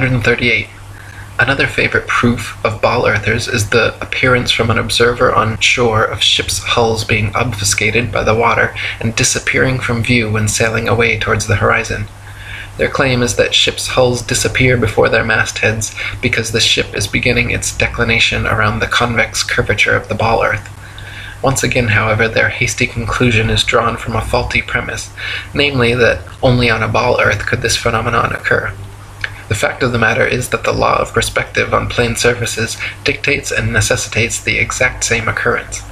138. Another favorite proof of ball earthers is the appearance from an observer on shore of ships' hulls being obfuscated by the water and disappearing from view when sailing away towards the horizon. Their claim is that ships' hulls disappear before their mastheads because the ship is beginning its declination around the convex curvature of the ball earth. Once again, however, their hasty conclusion is drawn from a faulty premise, namely that only on a ball earth could this phenomenon occur. The fact of the matter is that the law of perspective on plane surfaces dictates and necessitates the exact same occurrence.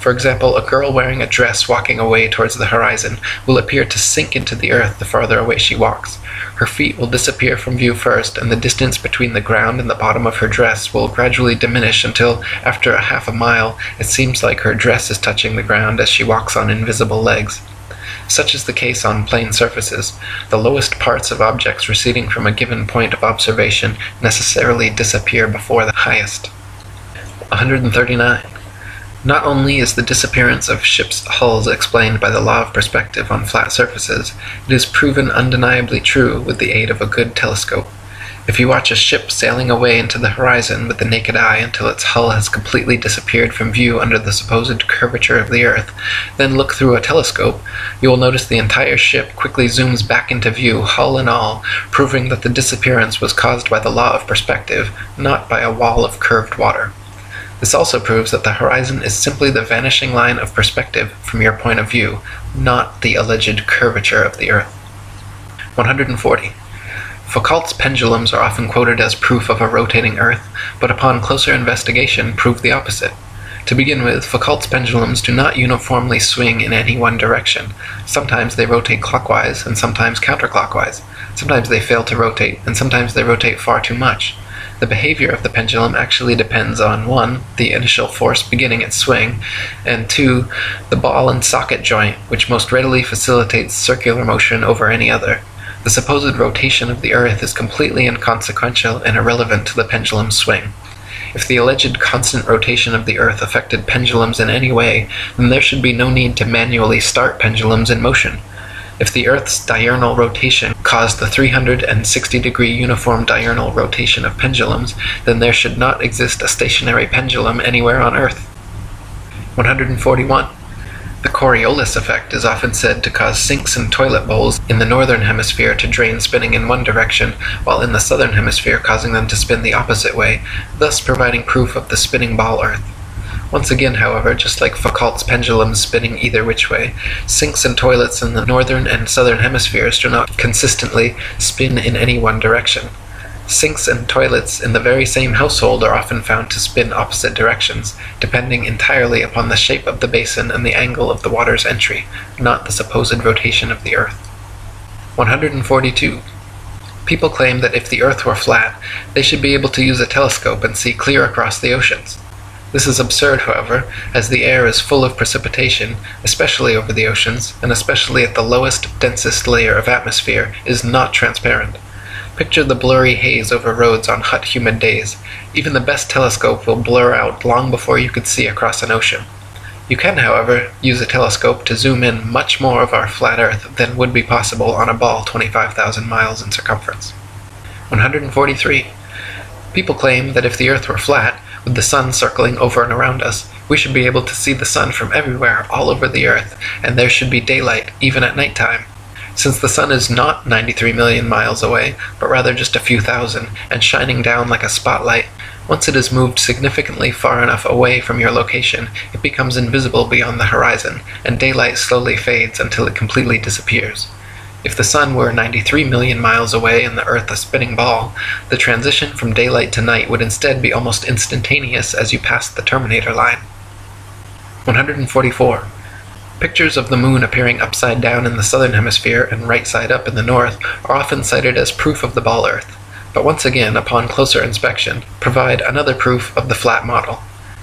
For example, a girl wearing a dress walking away towards the horizon will appear to sink into the earth the farther away she walks. Her feet will disappear from view first, and the distance between the ground and the bottom of her dress will gradually diminish until, after a half a mile, it seems like her dress is touching the ground as she walks on invisible legs. Such is the case on plane surfaces. The lowest parts of objects receding from a given point of observation necessarily disappear before the highest. 139. Not only is the disappearance of ships' hulls explained by the law of perspective on flat surfaces, it is proven undeniably true with the aid of a good telescope. If you watch a ship sailing away into the horizon with the naked eye until its hull has completely disappeared from view under the supposed curvature of the earth, then look through a telescope, you will notice the entire ship quickly zooms back into view, hull and all, proving that the disappearance was caused by the law of perspective, not by a wall of curved water. This also proves that the horizon is simply the vanishing line of perspective from your point of view, not the alleged curvature of the earth. 140. Foucault's pendulums are often quoted as proof of a rotating Earth, but upon closer investigation prove the opposite. To begin with, Foucault's pendulums do not uniformly swing in any one direction. Sometimes they rotate clockwise and sometimes counterclockwise. Sometimes they fail to rotate, and sometimes they rotate far too much. The behavior of the pendulum actually depends on 1. the initial force beginning its swing, and 2. the ball and socket joint, which most readily facilitates circular motion over any other. The supposed rotation of the Earth is completely inconsequential and irrelevant to the pendulum's swing. If the alleged constant rotation of the Earth affected pendulums in any way, then there should be no need to manually start pendulums in motion. If the Earth's diurnal rotation caused the 360 degree uniform diurnal rotation of pendulums, then there should not exist a stationary pendulum anywhere on Earth. 141. The Coriolis effect is often said to cause sinks and toilet bowls in the northern hemisphere to drain spinning in one direction, while in the southern hemisphere causing them to spin the opposite way, thus providing proof of the spinning ball earth. Once again, however, just like Foucault's pendulums spinning either which way, sinks and toilets in the northern and southern hemispheres do not consistently spin in any one direction. Sinks and toilets in the very same household are often found to spin opposite directions, depending entirely upon the shape of the basin and the angle of the water's entry, not the supposed rotation of the earth. 142. People claim that if the earth were flat, they should be able to use a telescope and see clear across the oceans. This is absurd, however, as the air is full of precipitation, especially over the oceans, and especially at the lowest, densest layer of atmosphere, is not transparent. Picture the blurry haze over roads on hot, humid days. Even the best telescope will blur out long before you could see across an ocean. You can, however, use a telescope to zoom in much more of our flat Earth than would be possible on a ball 25,000 miles in circumference. 143. People claim that if the Earth were flat, with the sun circling over and around us, we should be able to see the sun from everywhere all over the Earth, and there should be daylight even at night time. Since the sun is not 93 million miles away, but rather just a few thousand, and shining down like a spotlight, once it has moved significantly far enough away from your location, it becomes invisible beyond the horizon, and daylight slowly fades until it completely disappears. If the sun were 93 million miles away and the Earth a spinning ball, the transition from daylight to night would instead be almost instantaneous as you passed the terminator line. 144. Pictures of the moon appearing upside down in the southern hemisphere and right side up in the north are often cited as proof of the ball Earth, but once again, upon closer inspection, provide another proof of the flat model.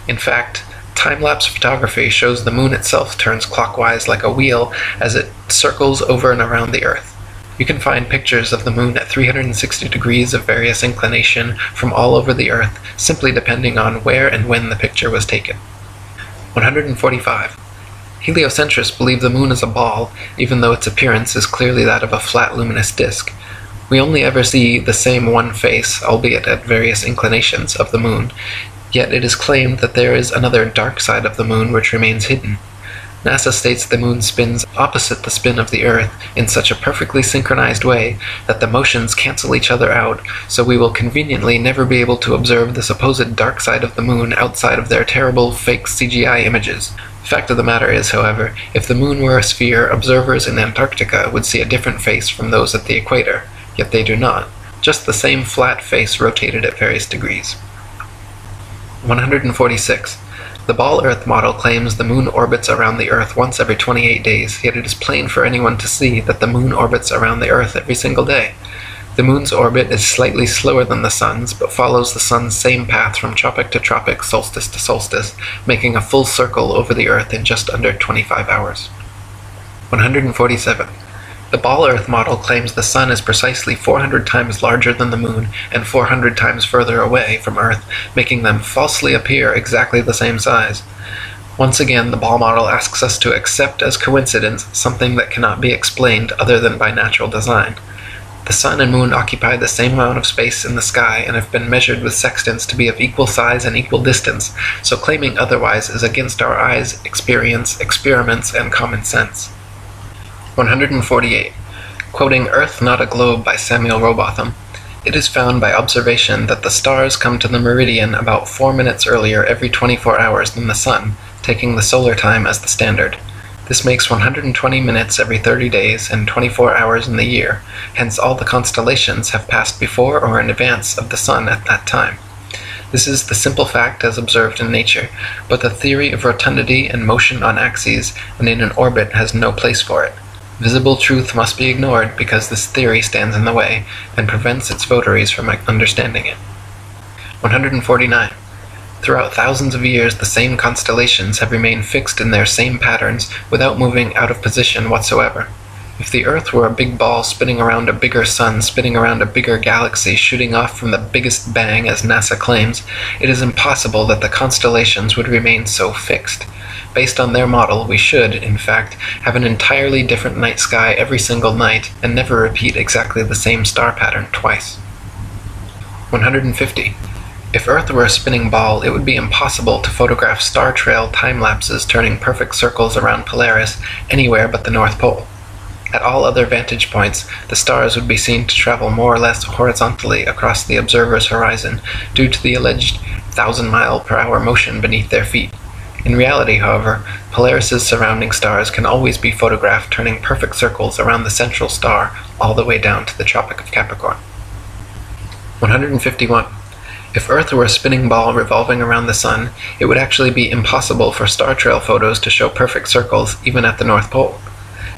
In fact, time-lapse photography shows the moon itself turns clockwise like a wheel as it circles over and around the Earth. You can find pictures of the moon at 360 degrees of various inclination from all over the Earth, simply depending on where and when the picture was taken. 145. Heliocentrists believe the moon is a ball, even though its appearance is clearly that of a flat luminous disk. We only ever see the same one face, albeit at various inclinations, of the moon, yet it is claimed that there is another dark side of the moon which remains hidden. NASA states the moon spins opposite the spin of the Earth in such a perfectly synchronized way that the motions cancel each other out, so we will conveniently never be able to observe the supposed dark side of the moon outside of their terrible fake CGI images. Fact of the matter is, however, if the moon were a sphere, observers in Antarctica would see a different face from those at the equator, yet they do not. Just the same flat face rotated at various degrees. 146. The Ball Earth model claims the Moon orbits around the Earth once every 28 days, yet it is plain for anyone to see that the Moon orbits around the Earth every single day. The Moon's orbit is slightly slower than the Sun's, but follows the Sun's same path from tropic to tropic, solstice to solstice, making a full circle over the Earth in just under 25 hours. 147. The Ball Earth model claims the Sun is precisely 400 times larger than the Moon and 400 times further away from Earth, making them falsely appear exactly the same size. Once again, the Ball model asks us to accept as coincidence something that cannot be explained other than by natural design. The Sun and Moon occupy the same amount of space in the sky and have been measured with sextants to be of equal size and equal distance, so claiming otherwise is against our eyes, experience, experiments, and common sense. 148. Quoting Earth Not a Globe by Samuel Rowbotham, it is found by observation that the stars come to the meridian about four minutes earlier every 24 hours than the sun, taking the solar time as the standard. This makes 120 minutes every 30 days and 24 hours in the year, hence all the constellations have passed before or in advance of the sun at that time. This is the simple fact as observed in nature, but the theory of rotundity and motion on axes and in an orbit has no place for it. Visible truth must be ignored because this theory stands in the way and prevents its votaries from understanding it. 149. Throughout thousands of years, the same constellations have remained fixed in their same patterns without moving out of position whatsoever. If the Earth were a big ball spinning around a bigger sun, spinning around a bigger galaxy, shooting off from the biggest bang, as NASA claims, it is impossible that the constellations would remain so fixed. Based on their model, we should, in fact, have an entirely different night sky every single night and never repeat exactly the same star pattern twice. 150. If Earth were a spinning ball, it would be impossible to photograph star trail time lapses turning perfect circles around Polaris anywhere but the North Pole. At all other vantage points, the stars would be seen to travel more or less horizontally across the observer's horizon due to the alleged thousand mile per hour motion beneath their feet. In reality, however, Polaris's surrounding stars can always be photographed turning perfect circles around the central star all the way down to the Tropic of Capricorn. 151. If Earth were a spinning ball revolving around the Sun, it would actually be impossible for star trail photos to show perfect circles even at the North Pole.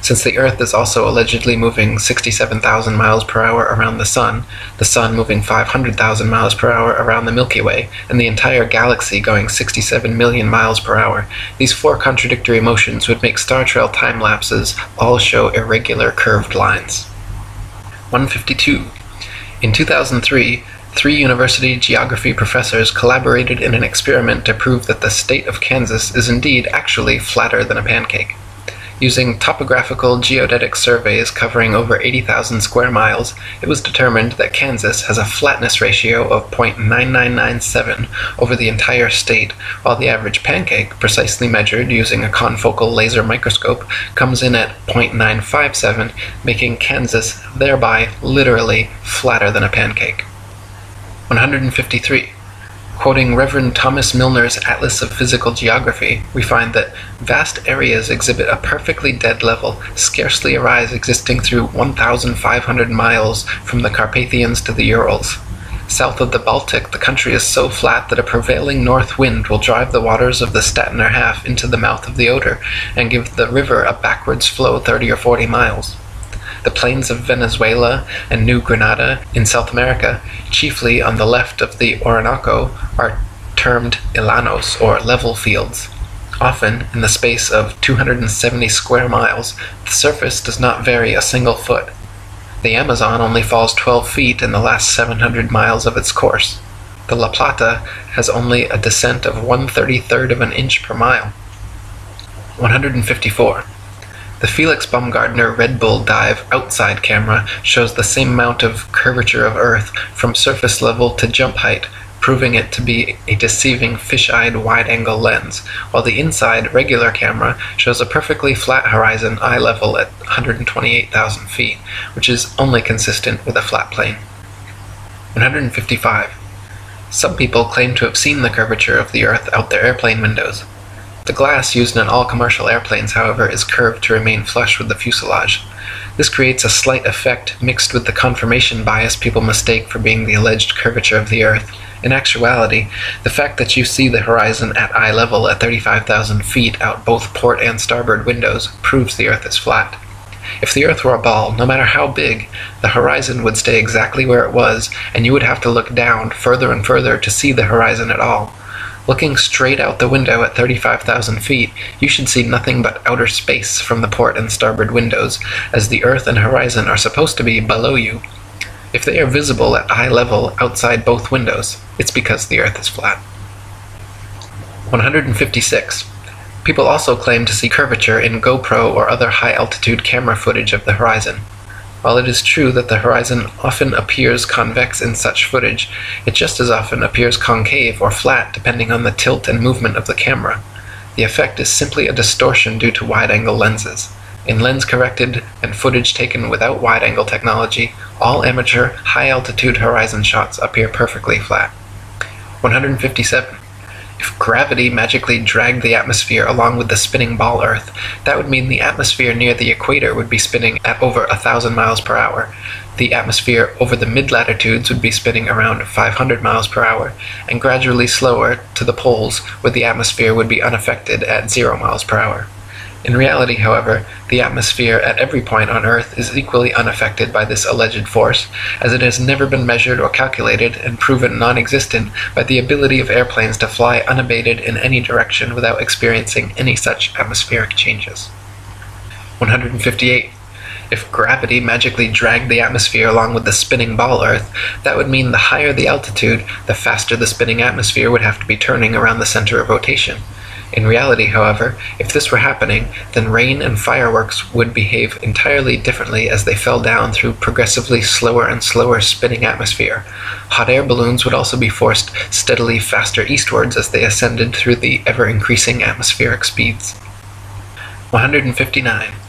Since the Earth is also allegedly moving 67,000 miles per hour around the Sun, the Sun moving 500,000 miles per hour around the Milky Way, and the entire galaxy going 67 million miles per hour, these four contradictory motions would make star trail time lapses all show irregular curved lines. 152. In 2003, three university geography professors collaborated in an experiment to prove that the state of Kansas is indeed actually flatter than a pancake. Using topographical geodetic surveys covering over 80,000 square miles, it was determined that Kansas has a flatness ratio of 0.9997 over the entire state, while the average pancake, precisely measured using a confocal laser microscope, comes in at 0.957, making Kansas thereby literally flatter than a pancake. 153. Quoting Reverend Thomas Milner's Atlas of Physical Geography, we find that vast areas exhibit a perfectly dead level, scarcely a rise existing through 1,500 miles from the Carpathians to the Urals. South of the Baltic, the country is so flat that a prevailing north wind will drive the waters of the Stettiner Haff into the mouth of the Oder and give the river a backwards flow 30 or 40 miles. The plains of Venezuela and New Granada in South America, chiefly on the left of the Orinoco, are termed llanos or level fields. Often, in the space of 270 square miles, the surface does not vary a single foot. The Amazon only falls 12 feet in the last 700 miles of its course. The La Plata has only a descent of 1 33rd of an inch per mile. 154. The Felix Baumgartner Red Bull Dive outside camera shows the same amount of curvature of Earth from surface level to jump height, proving it to be a deceiving fish-eyed wide-angle lens, while the inside regular camera shows a perfectly flat horizon eye level at 128,000 feet, which is only consistent with a flat plane. 155. Some people claim to have seen the curvature of the Earth out their airplane windows. The glass used in all commercial airplanes, however, is curved to remain flush with the fuselage. This creates a slight effect mixed with the confirmation bias people mistake for being the alleged curvature of the Earth. In actuality, the fact that you see the horizon at eye level at 35,000 feet out both port and starboard windows proves the Earth is flat. If the Earth were a ball, no matter how big, the horizon would stay exactly where it was, and you would have to look down further and further to see the horizon at all. Looking straight out the window at 35,000 feet, you should see nothing but outer space from the port and starboard windows, as the earth and horizon are supposed to be below you. If they are visible at eye level outside both windows, it's because the earth is flat. 156. People also claim to see curvature in GoPro or other high altitude camera footage of the horizon. While it is true that the horizon often appears convex in such footage, it just as often appears concave or flat depending on the tilt and movement of the camera. The effect is simply a distortion due to wide-angle lenses. In lens-corrected and footage taken without wide-angle technology, all amateur, high-altitude horizon shots appear perfectly flat. 157. Gravity magically dragged the atmosphere along with the spinning ball Earth, that would mean the atmosphere near the equator would be spinning at over a thousand miles per hour. The atmosphere over the mid latitudes would be spinning around 500 miles per hour, and gradually slower to the poles, where the atmosphere would be unaffected at 0 miles per hour. In reality, however, the atmosphere at every point on Earth is equally unaffected by this alleged force, as it has never been measured or calculated and proven non existent by the ability of airplanes to fly unabated in any direction without experiencing any such atmospheric changes. 158. If gravity magically dragged the atmosphere along with the spinning ball Earth, that would mean the higher the altitude, the faster the spinning atmosphere would have to be turning around the center of rotation. In reality, however, if this were happening, then rain and fireworks would behave entirely differently as they fell down through progressively slower and slower spinning atmosphere. Hot air balloons would also be forced steadily faster eastwards as they ascended through the ever increasing atmospheric speeds. 159.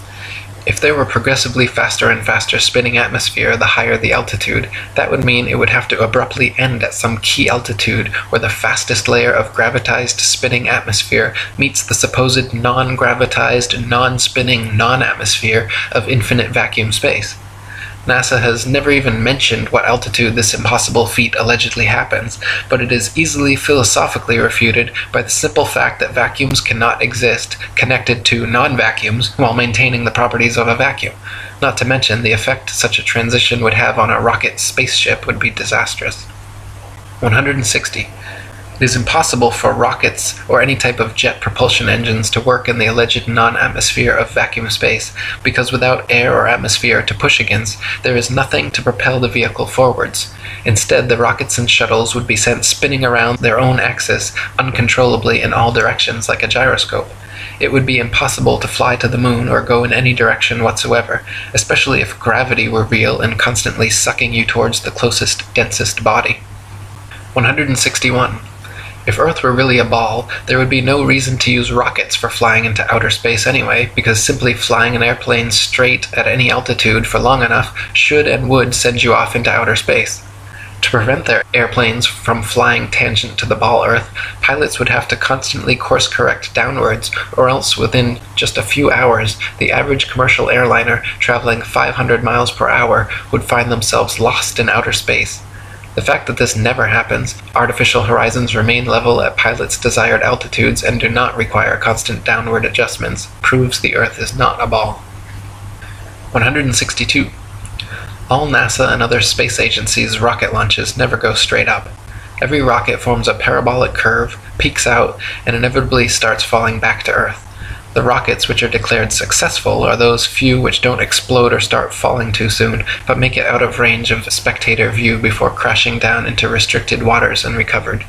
If there were progressively faster and faster spinning atmosphere the higher the altitude, that would mean it would have to abruptly end at some key altitude where the fastest layer of gravitized spinning atmosphere meets the supposed non-gravitized, non-spinning, non-atmosphere of infinite vacuum space. NASA has never even mentioned what altitude this impossible feat allegedly happens, but it is easily philosophically refuted by the simple fact that vacuums cannot exist connected to non vacuums while maintaining the properties of a vacuum. Not to mention, the effect such a transition would have on a rocket spaceship would be disastrous. 160. It is impossible for rockets or any type of jet propulsion engines to work in the alleged non-atmosphere of vacuum space, because without air or atmosphere to push against, there is nothing to propel the vehicle forwards. Instead, the rockets and shuttles would be sent spinning around their own axis uncontrollably in all directions like a gyroscope. It would be impossible to fly to the moon or go in any direction whatsoever, especially if gravity were real and constantly sucking you towards the closest, densest body. 161. If Earth were really a ball, there would be no reason to use rockets for flying into outer space anyway, because simply flying an airplane straight at any altitude for long enough should and would send you off into outer space. To prevent their airplanes from flying tangent to the ball Earth, pilots would have to constantly course correct downwards, or else within just a few hours, the average commercial airliner traveling 500 miles per hour would find themselves lost in outer space. The fact that this never happens, artificial horizons remain level at pilots' desired altitudes and do not require constant downward adjustments, proves the Earth is not a ball. 162. All NASA and other space agencies' rocket launches never go straight up. Every rocket forms a parabolic curve, peaks out, and inevitably starts falling back to Earth. The rockets which are declared successful are those few which don't explode or start falling too soon, but make it out of range of spectator view before crashing down into restricted waters and recovered.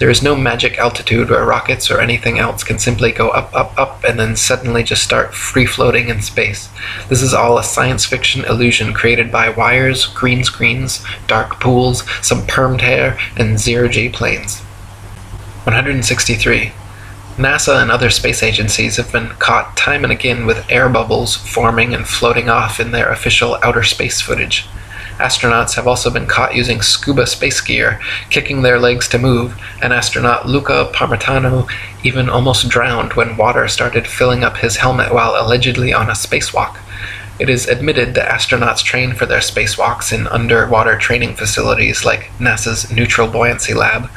There is no magic altitude where rockets or anything else can simply go up, up, up, and then suddenly just start free floating in space. This is all a science fiction illusion created by wires, green screens, dark pools, some permed hair, and zero G planes. 163. NASA and other space agencies have been caught time and again with air bubbles forming and floating off in their official outer space footage. Astronauts have also been caught using scuba space gear, kicking their legs to move, and astronaut Luca Parmitano even almost drowned when water started filling up his helmet while allegedly on a spacewalk. It is admitted that astronauts train for their spacewalks in underwater training facilities like NASA's Neutral Buoyancy Lab,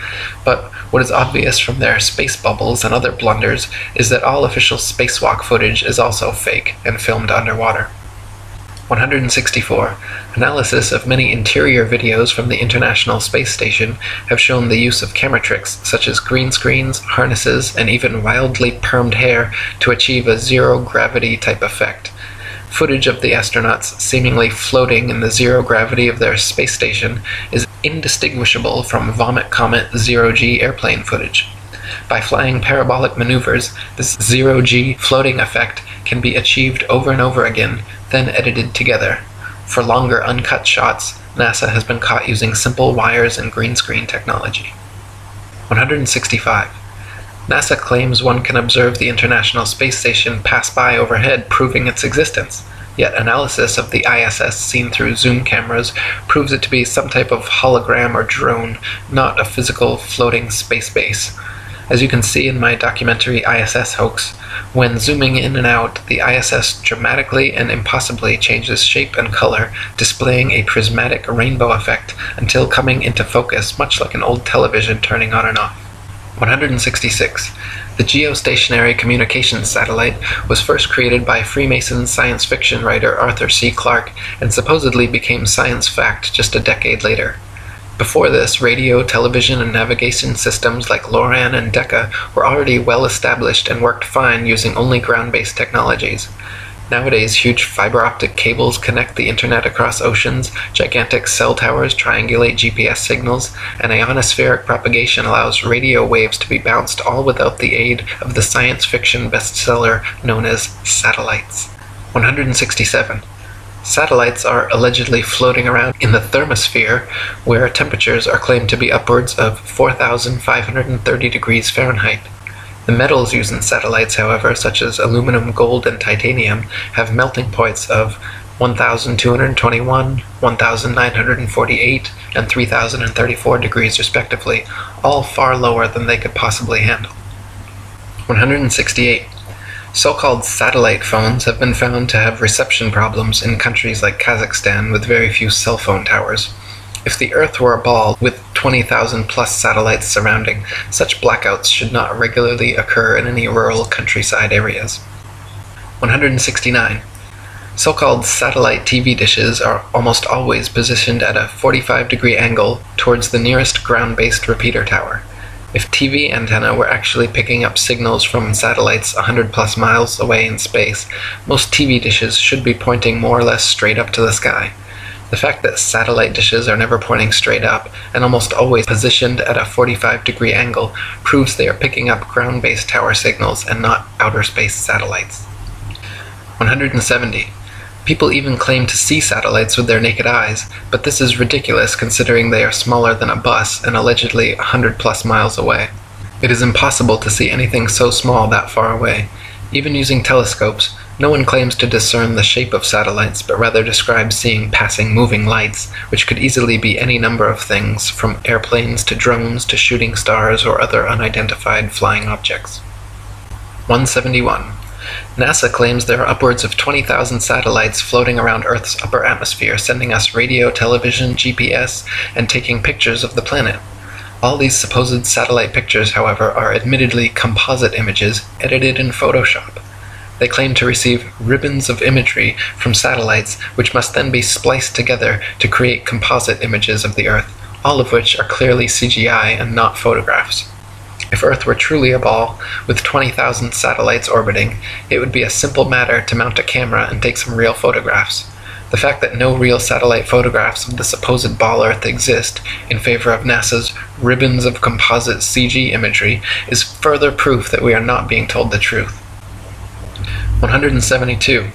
but what is obvious from their space bubbles and other blunders is that all official spacewalk footage is also fake and filmed underwater. 164. Analysis of many interior videos from the International Space Station have shown the use of camera tricks such as green screens, harnesses, and even wildly permed hair to achieve a zero gravity type effect. Footage of the astronauts seemingly floating in the zero gravity of their space station is indistinguishable from Vomit Comet zero G airplane footage. By flying parabolic maneuvers, this zero G floating effect can be achieved over and over again, then edited together. For longer uncut shots, NASA has been caught using simple wires and green screen technology. 165. NASA claims one can observe the International Space Station pass by overhead, proving its existence. Yet analysis of the ISS seen through zoom cameras proves it to be some type of hologram or drone, not a physical floating space base. As you can see in my documentary ISS hoax, when zooming in and out, the ISS dramatically and impossibly changes shape and color, displaying a prismatic rainbow effect until coming into focus, much like an old television turning on and off. 166. The geostationary communications satellite was first created by Freemason science fiction writer Arthur C. Clarke and supposedly became science fact just a decade later. Before this, radio, television, and navigation systems like LORAN and Decca were already well established and worked fine using only ground based technologies. Nowadays, huge fiber optic cables connect the internet across oceans, gigantic cell towers triangulate GPS signals, and ionospheric propagation allows radio waves to be bounced all without the aid of the science fiction bestseller known as satellites. 167. Satellites are allegedly floating around in the thermosphere, where temperatures are claimed to be upwards of 4,530 degrees Fahrenheit. The metals used in satellites, however, such as aluminum, gold, and titanium, have melting points of 1,221, 1,948, and 3,034 degrees respectively, all far lower than they could possibly handle. 168. So-called satellite phones have been found to have reception problems in countries like Kazakhstan with very few cell phone towers. If the Earth were a ball with 20,000 plus satellites surrounding, such blackouts should not regularly occur in any rural countryside areas. 169. So-called satellite TV dishes are almost always positioned at a 45 degree angle towards the nearest ground-based repeater tower. If TV antenna were actually picking up signals from satellites 100 plus miles away in space, most TV dishes should be pointing more or less straight up to the sky. The fact that satellite dishes are never pointing straight up and almost always positioned at a 45 degree angle proves they are picking up ground based tower signals and not outer space satellites. 170. People even claim to see satellites with their naked eyes, but this is ridiculous considering they are smaller than a bus and allegedly 100 plus miles away. It is impossible to see anything so small that far away. Even using telescopes, no one claims to discern the shape of satellites, but rather describes seeing passing moving lights, which could easily be any number of things, from airplanes to drones to shooting stars or other unidentified flying objects. 171. NASA claims there are upwards of 20,000 satellites floating around Earth's upper atmosphere, sending us radio, television, GPS, and taking pictures of the planet. All these supposed satellite pictures, however, are admittedly composite images edited in Photoshop. They claim to receive ribbons of imagery from satellites, which must then be spliced together to create composite images of the Earth, all of which are clearly CGI and not photographs. If Earth were truly a ball, with 20,000 satellites orbiting, it would be a simple matter to mount a camera and take some real photographs. The fact that no real satellite photographs of the supposed ball Earth exist in favor of NASA's ribbons of composite CG imagery is further proof that we are not being told the truth. 172.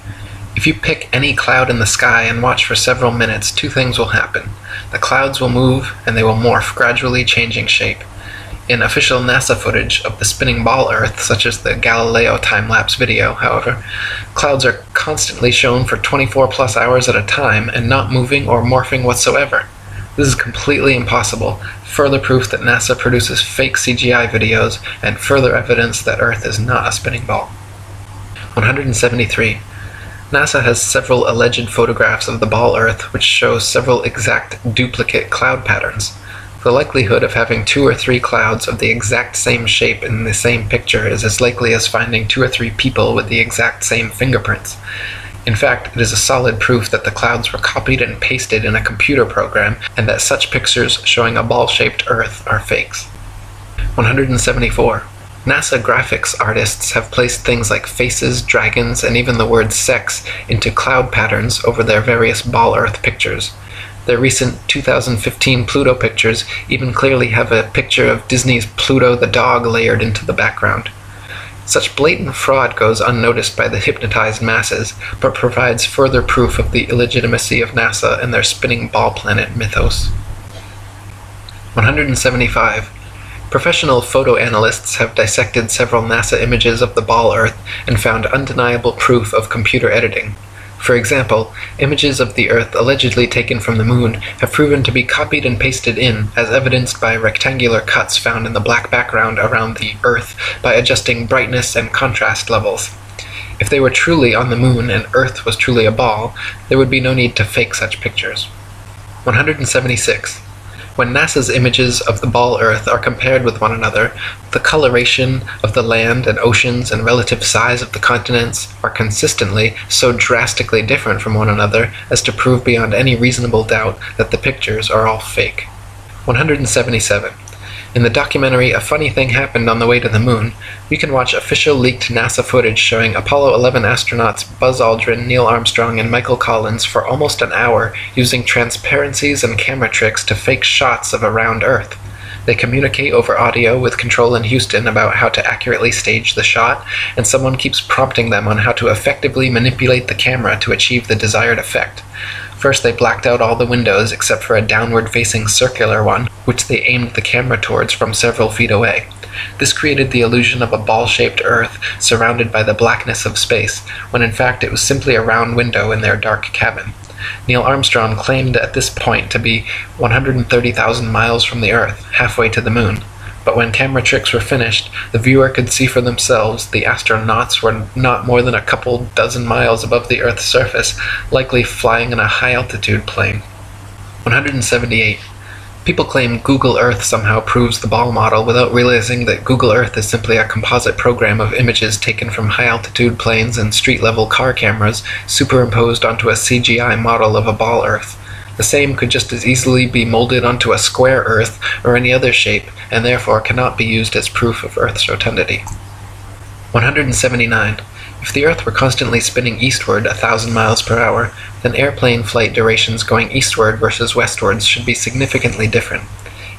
If you pick any cloud in the sky and watch for several minutes, two things will happen. The clouds will move and they will morph, gradually changing shape. In official NASA footage of the spinning ball Earth, such as the Galileo time lapse video, however, clouds are constantly shown for 24 plus hours at a time and not moving or morphing whatsoever. This is completely impossible, further proof that NASA produces fake CGI videos, and further evidence that Earth is not a spinning ball. 173. NASA has several alleged photographs of the ball Earth which show several exact duplicate cloud patterns. The likelihood of having two or three clouds of the exact same shape in the same picture is as likely as finding two or three people with the exact same fingerprints. In fact, it is a solid proof that the clouds were copied and pasted in a computer program and that such pictures showing a ball shaped Earth are fakes. 174. NASA graphics artists have placed things like faces, dragons, and even the word sex into cloud patterns over their various ball Earth pictures. Their recent 2015 Pluto pictures even clearly have a picture of Disney's Pluto the dog layered into the background. Such blatant fraud goes unnoticed by the hypnotized masses, but provides further proof of the illegitimacy of NASA and their spinning ball planet mythos. 175. Professional photo analysts have dissected several NASA images of the ball Earth and found undeniable proof of computer editing. For example, images of the Earth allegedly taken from the Moon have proven to be copied and pasted in, as evidenced by rectangular cuts found in the black background around the Earth by adjusting brightness and contrast levels. If they were truly on the Moon and Earth was truly a ball, there would be no need to fake such pictures. 176. When NASA's images of the ball Earth are compared with one another, the coloration of the land and oceans and relative size of the continents are consistently so drastically different from one another as to prove beyond any reasonable doubt that the pictures are all fake. 177. In the documentary A Funny Thing Happened on the Way to the Moon, we can watch official leaked NASA footage showing Apollo 11 astronauts Buzz Aldrin, Neil Armstrong, and Michael Collins for almost an hour using transparencies and camera tricks to fake shots of a round Earth. They communicate over audio with Control in Houston about how to accurately stage the shot, and someone keeps prompting them on how to effectively manipulate the camera to achieve the desired effect. First, they blacked out all the windows except for a downward facing circular one, which they aimed the camera towards from several feet away. This created the illusion of a ball shaped Earth surrounded by the blackness of space, when in fact it was simply a round window in their dark cabin. Neil Armstrong claimed at this point to be 130,000 miles from the Earth, halfway to the moon. But when camera tricks were finished, the viewer could see for themselves the astronauts were not more than a couple dozen miles above the Earth's surface, likely flying in a high altitude plane. 178. People claim Google Earth somehow proves the ball model without realizing that Google Earth is simply a composite program of images taken from high altitude planes and street level car cameras superimposed onto a CGI model of a ball Earth. The same could just as easily be molded onto a square Earth or any other shape, and therefore cannot be used as proof of Earth's rotundity. 179. If the Earth were constantly spinning eastward a thousand miles per hour, then airplane flight durations going eastward versus westwards should be significantly different.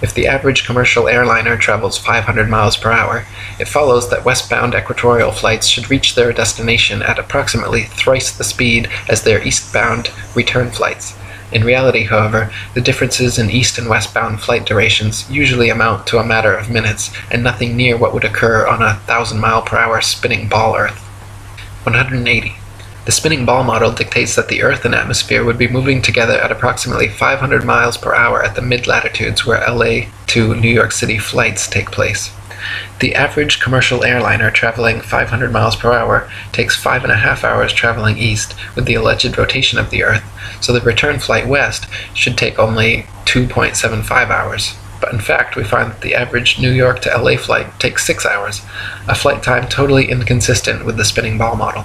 If the average commercial airliner travels 500 miles per hour, it follows that westbound equatorial flights should reach their destination at approximately thrice the speed as their eastbound return flights. In reality, however, the differences in east and westbound flight durations usually amount to a matter of minutes, and nothing near what would occur on a thousand mile per hour spinning ball Earth. 180. The spinning ball model dictates that the Earth and atmosphere would be moving together at approximately 500 miles per hour at the mid latitudes where LA to New York City flights take place. The average commercial airliner traveling 500 miles per hour takes five and a half hours traveling east with the alleged rotation of the Earth, so the return flight west should take only 2.75 hours. But in fact, we find that the average New York to LA flight takes 6 hours, a flight time totally inconsistent with the spinning ball model.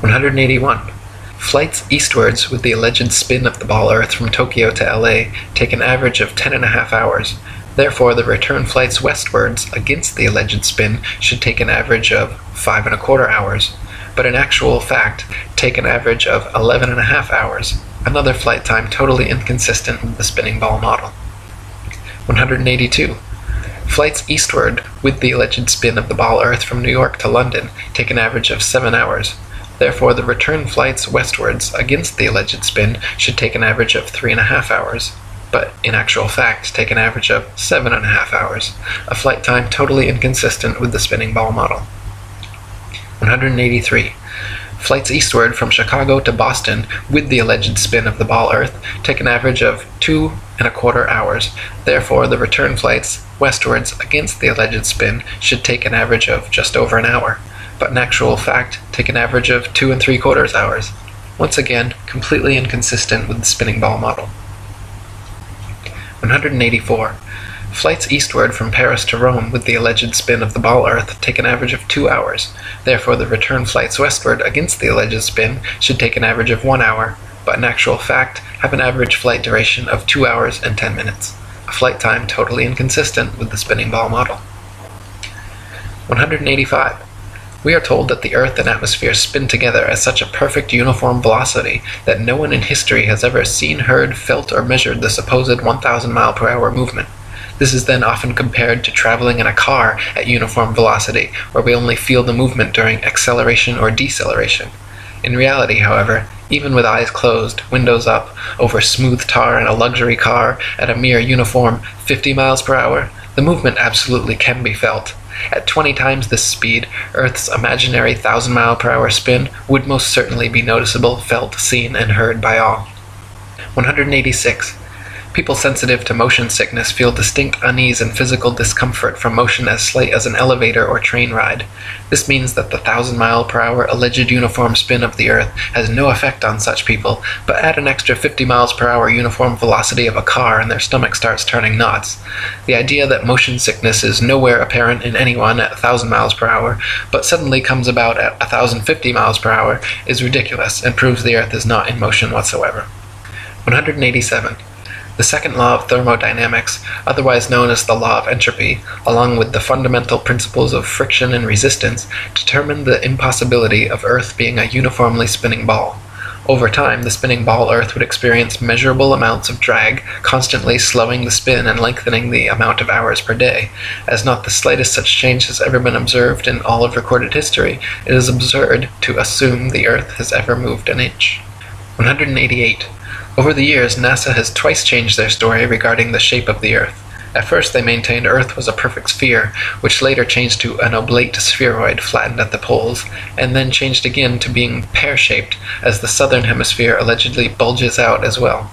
181. Flights eastwards with the alleged spin of the ball Earth from Tokyo to LA take an average of 10 and a half hours, Therefore, the return flights westwards against the alleged spin should take an average of five and a quarter hours, but in actual fact take an average of eleven and a half hours, another flight time totally inconsistent with the spinning ball model. 182. Flights eastward with the alleged spin of the ball Earth from New York to London take an average of seven hours. Therefore, the return flights westwards against the alleged spin should take an average of three and a half hours, but in actual fact take an average of seven and a half hours, a flight time totally inconsistent with the spinning ball model. 183. Flights eastward from Chicago to Boston with the alleged spin of the ball Earth take an average of two and a quarter hours. Therefore, the return flights westwards against the alleged spin should take an average of just over an hour but in actual fact take an average of two and three quarters hours. Once again, completely inconsistent with the spinning ball model. 184. Flights eastward from Paris to Rome with the alleged spin of the ball Earth take an average of two hours. Therefore, the return flights westward against the alleged spin should take an average of one hour, but in actual fact have an average flight duration of two hours and ten minutes, a flight time totally inconsistent with the spinning ball model. 185. We are told that the Earth and atmosphere spin together at such a perfect uniform velocity that no one in history has ever seen, heard, felt, or measured the supposed 1,000 mile per hour movement. This is then often compared to traveling in a car at uniform velocity, where we only feel the movement during acceleration or deceleration. In reality, however, even with eyes closed, windows up, over smooth tar in a luxury car at a mere uniform 50 miles per hour, the movement absolutely can be felt. At 20 times this speed, Earth's imaginary 1,000 mile per hour spin would most certainly be noticeable, felt, seen, and heard by all. 186. People sensitive to motion sickness feel distinct unease and physical discomfort from motion as slight as an elevator or train ride. This means that the thousand mile per hour alleged uniform spin of the Earth has no effect on such people, but add an extra 50 miles per hour uniform velocity of a car and their stomach starts turning knots. The idea that motion sickness is nowhere apparent in anyone at 1000 miles per hour, but suddenly comes about at 1050 miles per hour, is ridiculous and proves the Earth is not in motion whatsoever. 187. The second law of thermodynamics, otherwise known as the law of entropy, along with the fundamental principles of friction and resistance, determine the impossibility of Earth being a uniformly spinning ball. Over time, the spinning ball Earth would experience measurable amounts of drag, constantly slowing the spin and lengthening the amount of hours per day. As not the slightest such change has ever been observed in all of recorded history, it is absurd to assume the Earth has ever moved an inch. 188. Over the years, NASA has twice changed their story regarding the shape of the Earth. At first, they maintained Earth was a perfect sphere, which later changed to an oblate spheroid flattened at the poles, and then changed again to being pear shaped, as the southern hemisphere allegedly bulges out as well.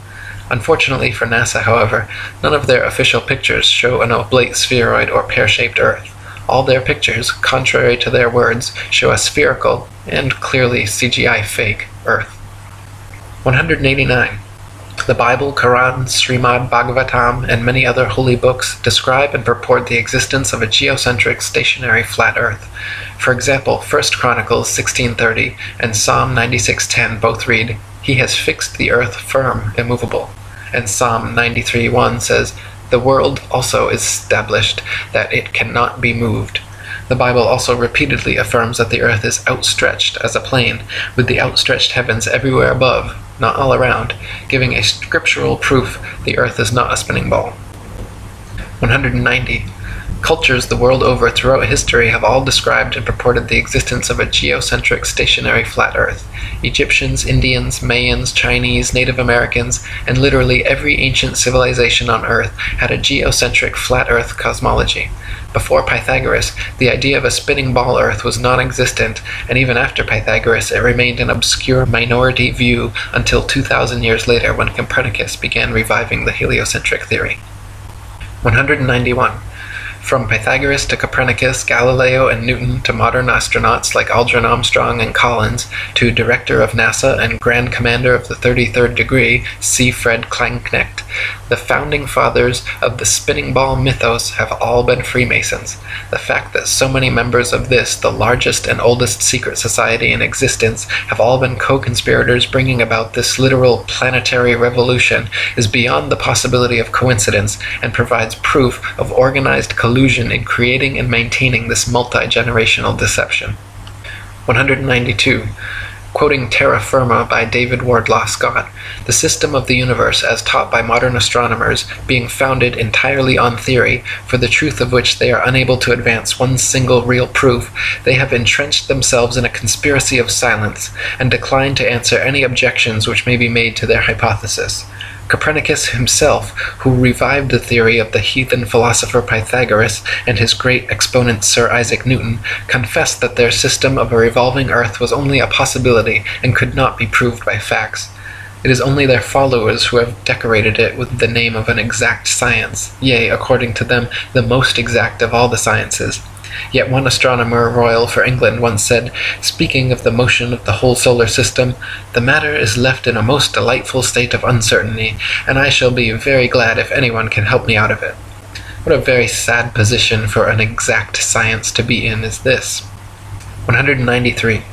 Unfortunately for NASA, however, none of their official pictures show an oblate spheroid or pear shaped Earth. All their pictures, contrary to their words, show a spherical, and clearly CGI fake, Earth. 189. The Bible, Quran, Srimad Bhagavatam, and many other holy books describe and purport the existence of a geocentric stationary flat earth. For example, 1 Chronicles 16:30 and Psalm 96:10 both read, "He has fixed the earth firm, immovable." And Psalm 93:1 says, "The world also is established that it cannot be moved." The Bible also repeatedly affirms that the earth is outstretched as a plane, with the outstretched heavens everywhere above, not all around, giving a scriptural proof the earth is not a spinning ball. 190. Cultures the world over throughout history have all described and purported the existence of a geocentric stationary flat earth. Egyptians, Indians, Mayans, Chinese, Native Americans, and literally every ancient civilization on earth had a geocentric flat earth cosmology. Before Pythagoras, the idea of a spinning ball Earth was non existent, and even after Pythagoras, it remained an obscure minority view until 2,000 years later when Copernicus began reviving the heliocentric theory. 191. From Pythagoras to Copernicus, Galileo and Newton to modern astronauts like Aldrin Armstrong and Collins, to Director of NASA and Grand Commander of the 33rd Degree, C. Fred Kleinknecht, the founding fathers of the spinning ball mythos have all been Freemasons. The fact that so many members of this, the largest and oldest secret society in existence, have all been co conspirators bringing about this literal planetary revolution is beyond the possibility of coincidence and provides proof of organized collusion in creating and maintaining this multi generational deception. 192. Quoting Terra Firma by David Wardlaw Scott, the system of the universe as taught by modern astronomers being founded entirely on theory, for the truth of which they are unable to advance one single real proof, they have entrenched themselves in a conspiracy of silence, and decline to answer any objections which may be made to their hypothesis. Copernicus himself, who revived the theory of the heathen philosopher Pythagoras and his great exponent Sir Isaac Newton, confessed that their system of a revolving earth was only a possibility and could not be proved by facts. It is only their followers who have decorated it with the name of an exact science, yea, according to them, the most exact of all the sciences. Yet one astronomer royal for England once said, speaking of the motion of the whole solar system, The matter is left in a most delightful state of uncertainty, and I shall be very glad if anyone can help me out of it. What a very sad position for an exact science to be in is this. 193.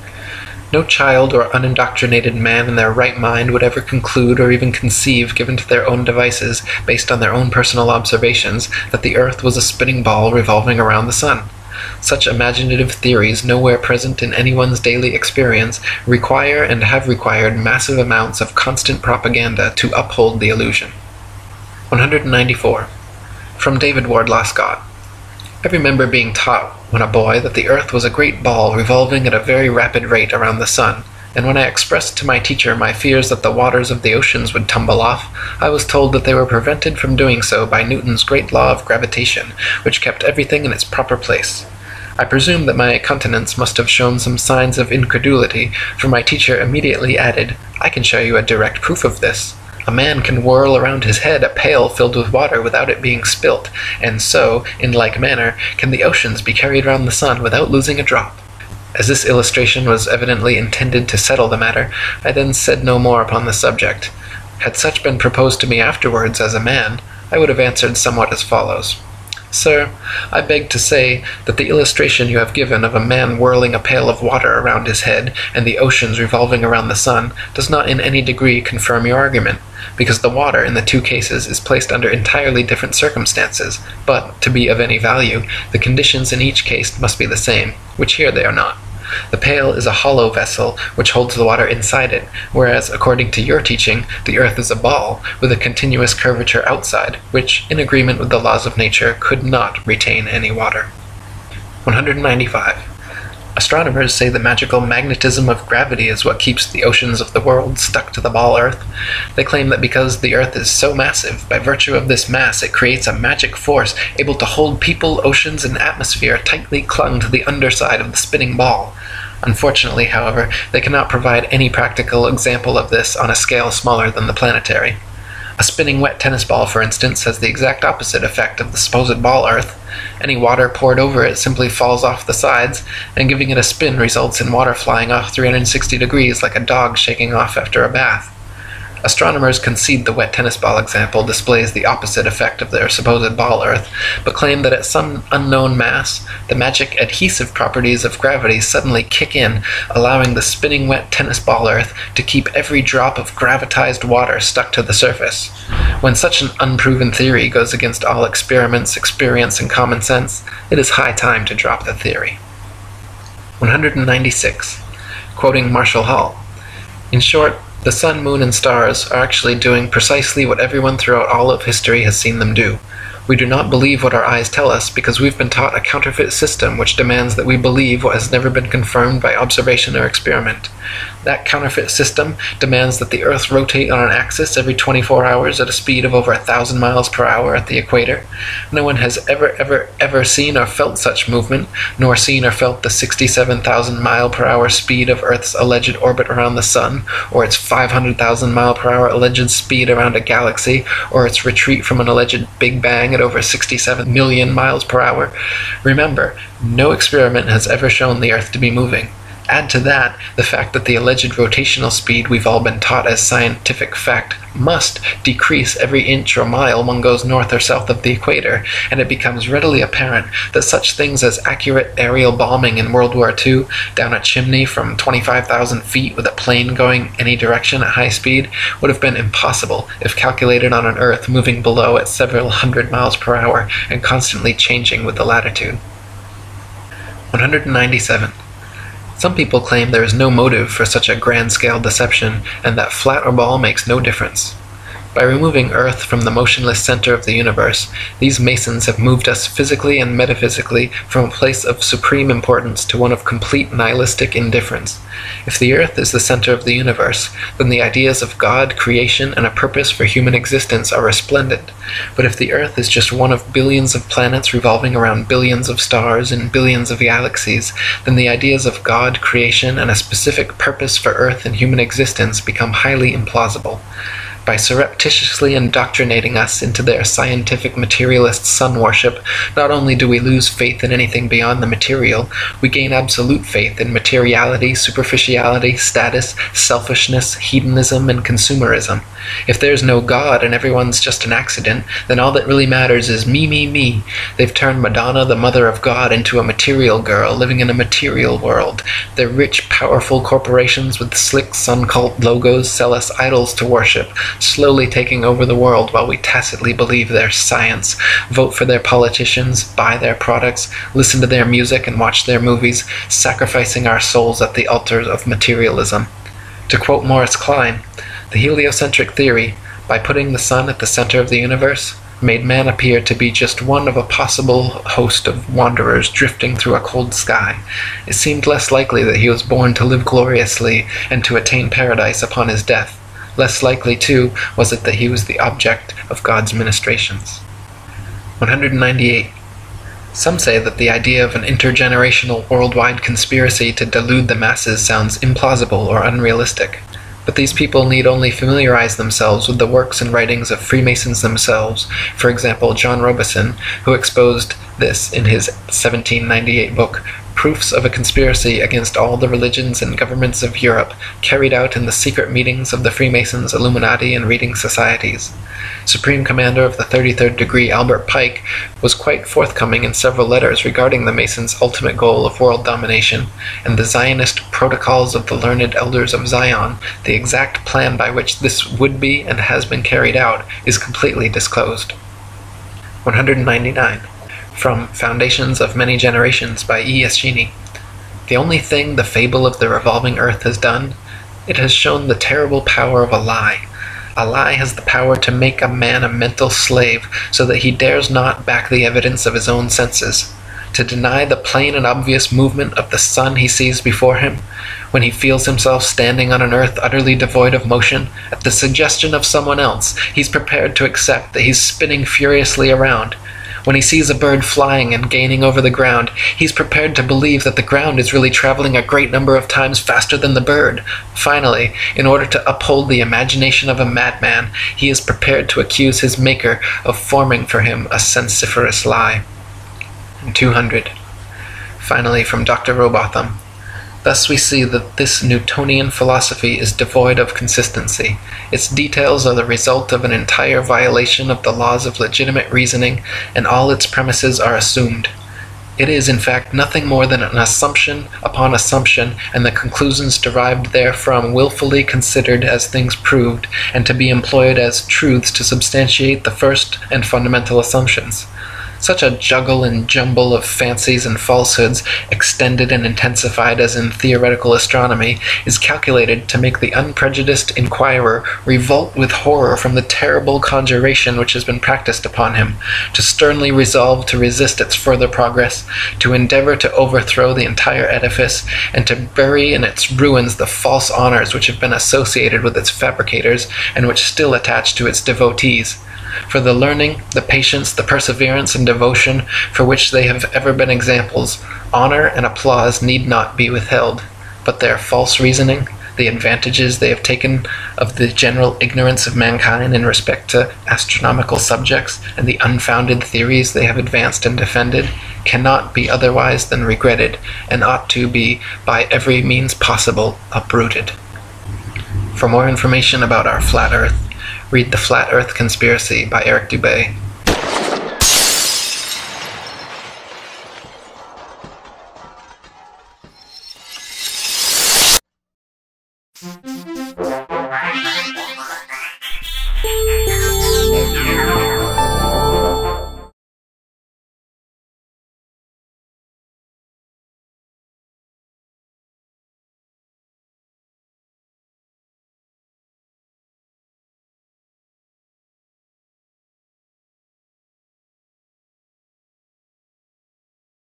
No child or unindoctrinated man in their right mind would ever conclude or even conceive, given to their own devices, based on their own personal observations, that the earth was a spinning ball revolving around the sun. Such imaginative theories, nowhere present in anyone's daily experience, require and have required massive amounts of constant propaganda to uphold the illusion. 194. From David Wardlaw Scott. I remember being taught when a boy that the earth was a great ball revolving at a very rapid rate around the sun, and when I expressed to my teacher my fears that the waters of the oceans would tumble off, I was told that they were prevented from doing so by Newton's great law of gravitation, which kept everything in its proper place. I presume that my countenance must have shown some signs of incredulity, for my teacher immediately added, I can show you a direct proof of this. A man can whirl around his head a pail filled with water without it being spilt, and so, in like manner, can the oceans be carried round the sun without losing a drop. As this illustration was evidently intended to settle the matter, I then said no more upon the subject. Had such been proposed to me afterwards as a man, I would have answered somewhat as follows. Sir, I beg to say that the illustration you have given of a man whirling a pail of water around his head and the oceans revolving around the sun does not in any degree confirm your argument, because the water in the two cases is placed under entirely different circumstances, but, to be of any value, the conditions in each case must be the same, which here they are not. The pail is a hollow vessel which holds the water inside it, whereas, according to your teaching, the earth is a ball with a continuous curvature outside, which, in agreement with the laws of nature, could not retain any water. 195. Astronomers say the magical magnetism of gravity is what keeps the oceans of the world stuck to the ball Earth. They claim that because the Earth is so massive, by virtue of this mass, it creates a magic force able to hold people, oceans, and atmosphere tightly clung to the underside of the spinning ball. Unfortunately, however, they cannot provide any practical example of this on a scale smaller than the planetary. A spinning wet tennis ball, for instance, has the exact opposite effect of the supposed ball Earth. Any water poured over it simply falls off the sides, and giving it a spin results in water flying off 360 degrees like a dog shaking off after a bath. Astronomers concede the wet tennis ball example displays the opposite effect of their supposed ball Earth, but claim that at some unknown mass, the magic adhesive properties of gravity suddenly kick in, allowing the spinning wet tennis ball Earth to keep every drop of gravitized water stuck to the surface. When such an unproven theory goes against all experiments, experience, and common sense, it is high time to drop the theory. 196. Quoting Marshall Hall. In short, the sun, moon, and stars are actually doing precisely what everyone throughout all of history has seen them do. We do not believe what our eyes tell us because we've been taught a counterfeit system which demands that we believe what has never been confirmed by observation or experiment. That counterfeit system demands that the Earth rotate on an axis every 24 hours at a speed of over a thousand miles per hour at the equator. No one has ever, ever, ever seen or felt such movement, nor seen or felt the 67,000 mile per hour speed of Earth's alleged orbit around the Sun, or its 500,000 mile per hour alleged speed around a galaxy, or its retreat from an alleged Big Bang at over 67 million miles per hour. Remember, no experiment has ever shown the Earth to be moving. Add to that the fact that the alleged rotational speed we've all been taught as scientific fact must decrease every inch or mile one goes north or south of the equator, and it becomes readily apparent that such things as accurate aerial bombing in World War II down a chimney from 25,000 feet with a plane going any direction at high speed would have been impossible if calculated on an Earth moving below at several hundred miles per hour and constantly changing with the latitude. 197. Some people claim there is no motive for such a grand scale deception and that flat or ball makes no difference. By removing Earth from the motionless center of the universe, these Masons have moved us physically and metaphysically from a place of supreme importance to one of complete nihilistic indifference. If the Earth is the center of the universe, then the ideas of God, creation, and a purpose for human existence are resplendent. But if the Earth is just one of billions of planets revolving around billions of stars in billions of galaxies, then the ideas of God, creation, and a specific purpose for Earth and human existence become highly implausible by surreptitiously indoctrinating us into their scientific materialist sun worship, not only do we lose faith in anything beyond the material, we gain absolute faith in materiality, superficiality, status, selfishness, hedonism, and consumerism. If there's no God and everyone's just an accident, then all that really matters is me, me, me. They've turned Madonna, the mother of God, into a material girl living in a material world. Their rich, powerful corporations with slick sun cult logos sell us idols to worship, slowly taking over the world while we tacitly believe their science, vote for their politicians, buy their products, listen to their music, and watch their movies, sacrificing our souls at the altars of materialism. To quote Morris Kline, the heliocentric theory, by putting the sun at the center of the universe, made man appear to be just one of a possible host of wanderers drifting through a cold sky. It seemed less likely that he was born to live gloriously and to attain paradise upon his death Less likely, too, was it that he was the object of God's ministrations. 198. Some say that the idea of an intergenerational worldwide conspiracy to delude the masses sounds implausible or unrealistic. But these people need only familiarize themselves with the works and writings of Freemasons themselves, for example, John Robison, who exposed this in his 1798 book, proofs of a conspiracy against all the religions and governments of Europe carried out in the secret meetings of the Freemasons, Illuminati, and reading societies. Supreme Commander of the 33rd degree Albert Pike was quite forthcoming in several letters regarding the Masons' ultimate goal of world domination, and the Zionist Protocols of the Learned Elders of Zion, the exact plan by which this would be and has been carried out, is completely disclosed. 199 from Foundations of Many Generations by E. Eschini. The only thing the fable of the revolving earth has done, it has shown the terrible power of a lie. A lie has the power to make a man a mental slave so that he dares not back the evidence of his own senses, to deny the plain and obvious movement of the sun he sees before him, when he feels himself standing on an earth utterly devoid of motion, at the suggestion of someone else, he's prepared to accept that he's spinning furiously around, when he sees a bird flying and gaining over the ground, he's prepared to believe that the ground is really traveling a great number of times faster than the bird. Finally, in order to uphold the imagination of a madman, he is prepared to accuse his Maker of forming for him a sensiferous lie. 200. Finally, from Dr. Rowbotham. Thus we see that this Newtonian philosophy is devoid of consistency. Its details are the result of an entire violation of the laws of legitimate reasoning, and all its premises are assumed. It is, in fact, nothing more than an assumption upon assumption, and the conclusions derived therefrom wilfully considered as things proved, and to be employed as truths to substantiate the first and fundamental assumptions. Such a juggle and jumble of fancies and falsehoods, extended and intensified as in theoretical astronomy, is calculated to make the unprejudiced inquirer revolt with horror from the terrible conjuration which has been practised upon him, to sternly resolve to resist its further progress, to endeavour to overthrow the entire edifice, and to bury in its ruins the false honours which have been associated with its fabricators, and which still attach to its devotees for the learning, the patience, the perseverance, and devotion for which they have ever been examples, honor and applause need not be withheld, but their false reasoning, the advantages they have taken of the general ignorance of mankind in respect to astronomical subjects, and the unfounded theories they have advanced and defended, cannot be otherwise than regretted, and ought to be by every means possible uprooted. For more information about our flat Earth, Read The Flat Earth Conspiracy by Eric Dubay.